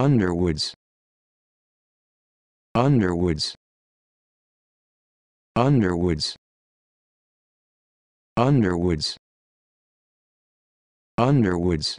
Underwoods. Underwoods. Underwoods. Underwoods. Underwoods.